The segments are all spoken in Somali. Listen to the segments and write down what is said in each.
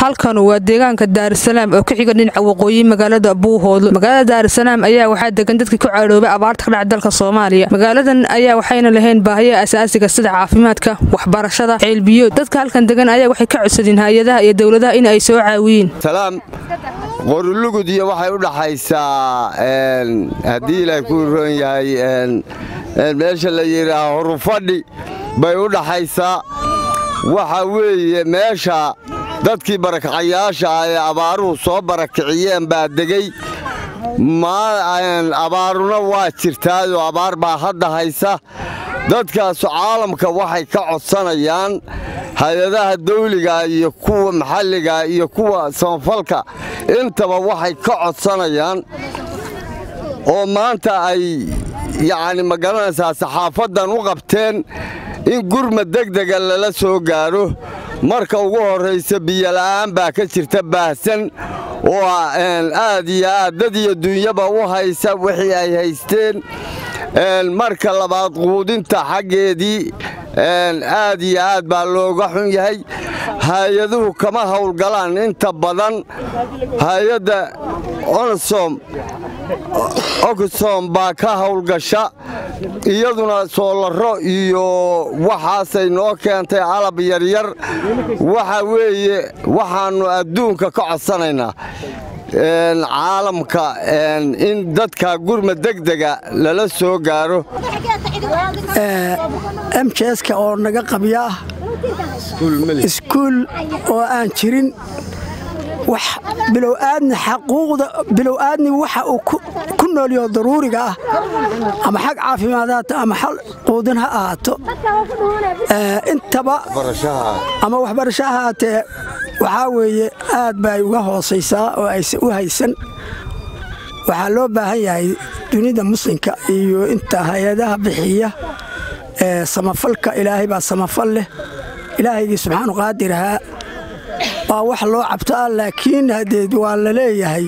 halkan waa deegaanka daarisalaam oo ka xiga dhinaca waqooyi magaalada buuhoodlo magaalada daarisalaam ayaa waxaa degan dadkii ku caadhoobay abaarta ka dhaca dalka soomaaliya. Magaaladan ayaa waxayna lahayn baahiya asaasiga sida caafimaadka waxbarashada ceelbiyo dadka halkan degan ayaa waxay ka codsadeen hay'adaha iyo dowladaha in ay soo caawiyiin salaam. Qorulugud iyo waxay u dhaxaysaa haddii ilaahay ku roon yahay meesha la yidhaaha horufadhi bay u dhaxaysaa. Waxa weeye meesha dadkii barakacayaasha ah ee abaaruhu soo barakiciyeen baa degey abaaruna waa jirtaayoo abaar baa hadda haysa. Dadkaasu caalamka waxay ka codsanayaan hay'adaha dawliga iyo kuwa maxalliga iyo kuwa samafalka. Intaba waxay ka codsanayaan oo maanta ay yacni ma garanaysaa saxaafaddan u qabteen in gurma degdega lala soo gaadho marka ugu horraysa biyola'aan baa ka jirta baahsan. Oo aad iyo aad dad iyo dunyaba u haysa wixii ay haysteen. Marka labaad quudinta xaggeedii aad iyo aad baa looga xun yahay hay'aduhu kama howlgalaan. Inta badan hay'adda oxsom baa ka howlgasha iyaduna soolaro iyo waxaasay noo keentay alab yaryar. Waxa weeye waxaannu adduunka ka codsanaynaa caalamka in dadka gurma degdega lala soo gaaro. Mjska oo naga qabya. ah iskuul oo aan jirin wax bilow'aadni xaquuqda bilow'aadni waxa uu ku noolyaho daruuriga ah. Ama xag caafimaadaato ama xal quudin ha ahaato. Intaba ama waxbarasho ha ahaatee waxaa weeye aad bay uga hoosaysaa oo aysan u haysan. Waxaa loo baahan yahay dunida muslimka iyo inta hay'adaha bixiya ee samafalka ilaahay baa samafal leh ilaahaygii subxaanu qaadirahaa waa wax loo cabto ah laakiin hadeed waa la leeyahay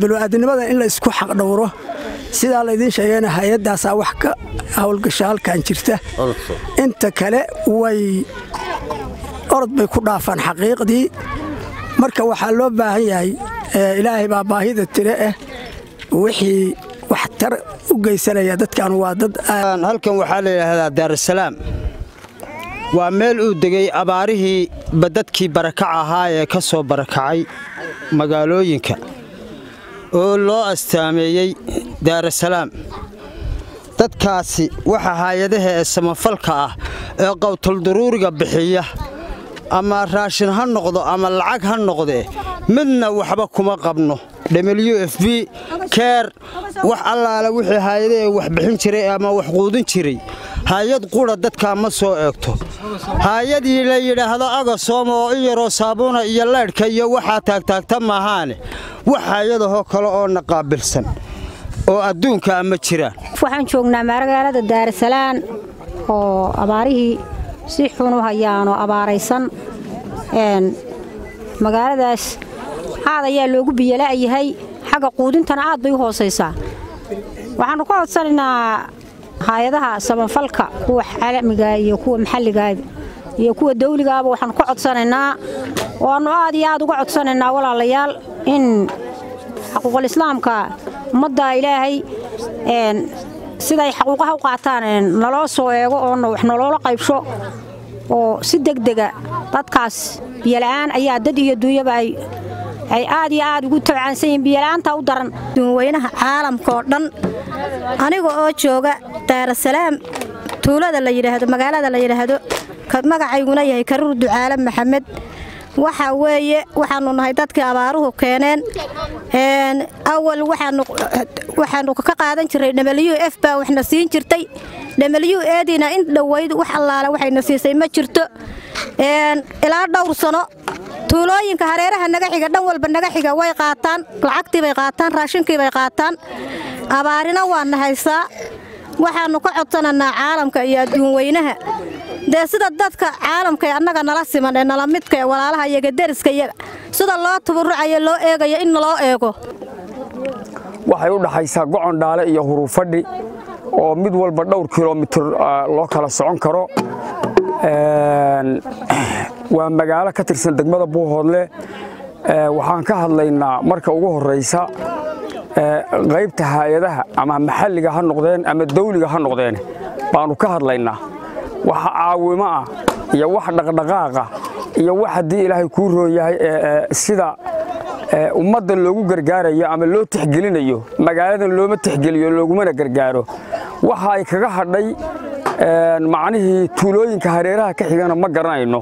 bilow-aadnimada in la isku xaqdhowro sidaa laydiin sheegayna hay'addaasaa wax ka howlgasha halkan jirta. Inta kale way orod bay ku dhaafaan xaqiiqdii. Marka waxaa loo baahan yahay ilaahay baa baahida tire ah wixii waxtar u geysanaya dadkan waa dad halkan waxaa la yidhaahdaa daarusalaam waa meel uu degay abaarihii dadkii barakac ahaa ee ka soo barakacay magaalooyinka oo loo astaameeyey daarusalaam dadkaasi waxa hay'adaha ee samafalka ah ee qowtaldaruuriga bixiya ama raashin ha noqdo ama lacag ha noqdee midna waxba kuma qabno. W f b keer wax allaale wixii hay'adahe wax bixin jiray ama wax quudin jiray hay'ad qudha dadkaa ma soo eegto. Hay'adii la yidhaahdo agasoom oo in yaroo saabuuna iyo leydhka iyo waxaa taagtaagta maahaane wax hay'adahoo kale oo na qaabilsan oo adduunkaa ma jiraan waxaan joognaa magaalada daarsalaan oo abaarihii si xun u hayaanoo abaaraysan. Magaaladaas aad ayaa loogu biyala'yahay xagga quudintana aad bay u hoosaysaa. Waxaannu ka codsanaynaa hay'adaha samafalka kuwa caalamiga iyo kuwa maxalligaaba iyo kuwa dawligaaba waxaannu ka codsanaynaa. Waannu aad iyo aad uga codsanaynaa walaalayaal in xaquuqul islaamka ummadda ilaahay siday xaquuqaha u qaataan naloo soo eego oo wax noloola qaybsho oo si degdega dadkaas biyola'aan ayaa dad iyo duunyaba ay aad iyo aad ugu tabcaansan yihiin biyola'aanta u daran. Caalamka oo dhan aniga oo jooga daarasalaam tuulada la yidhaahdo magaalada la yidhaahdo magacayguna yahay karuur ducaale maxamed. Waxa weeye waxaannu nahay dadkii abaaruhu keeneen awal waxaannu ka qaadan jiray w f baa waxna siin jirtay. W eediina in dhowayd wax allaale waxayna siisay ma jirto. Ilaa dhowr sano tuulooyinka hareeraha naga xiga dhan walba naga xiga way qaataan lacagtiibay qaataan raashinkiibay qaataan. Abaarina waana haysaa. Waxaannu ka codsananaa caalamka iyo adduunweynaha. Dee sida dadka caalamkae annaga nala siman ee nala midka ee walaalaha iyaga deriska iyaga sida loo tuburucayo loo eegayo in loo eego. Waxay u dhaxaysaa gocon dhaale iyo hurufadhi oo mid walba dhowr kilomitir loo kala socon karo waa magaalo ka tirsan degmada buuhoodle waxaan ka hadlaynaa marka ugu horraysa qaybta haayadaha ama maxalliga ha noqdeen ama dawliga ha noqdeen baannu ka hadlaynaa. Waxa caawimo ah iyo wax dhaqdhaqaaqa iyo wax haddii ilaahay kuu roon yahay sida ummadda loogu gargaarayo ama loo tixgelinayo magaaladan looma tixgeliyo loogumana gargaaro. Waxa ay kaga hadhay macnihii tuulooyinka hareeraha ka xigana ma garanayno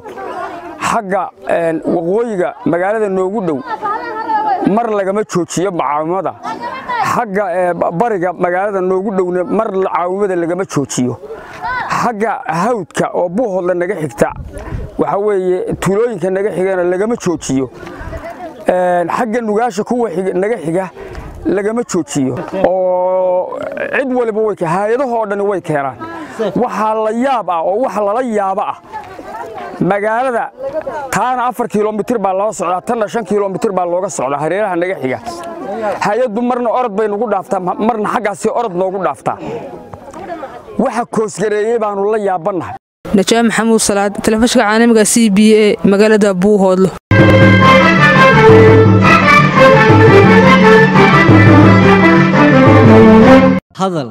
xagga waqooyiga magaalada noogu dhow. Mar lagama joojiyo macaawimada xagga bariga magaalada noogu dhowna mar caawimada lagama joojiyo. Xagga hawdka oo buuhoodla naga xigta waxaa weeye tuulooyinka naga xigana lagama joojiyo. Xagga nugaasha kuwa naga xiga lagama joojiyo. Oo cid waliba way hay'adahoo dhan way keenaan waxaa la yaab ah oo wax lala yaabo ah magaalada taana afar kilomitir baa loo socdaa tanna shan kilomitir baa looga socdaa hareeraha naga xiga. Hay'addu marna orod bay nagu dhaaftaa marna xaggaasi orod noogu dhaaftaa. Waxa koosgareeyey baannu la yaabannahay. Najaa maxamuud salaad telefishinka caalamiga c b a magaalada buuhoodlo. Hadal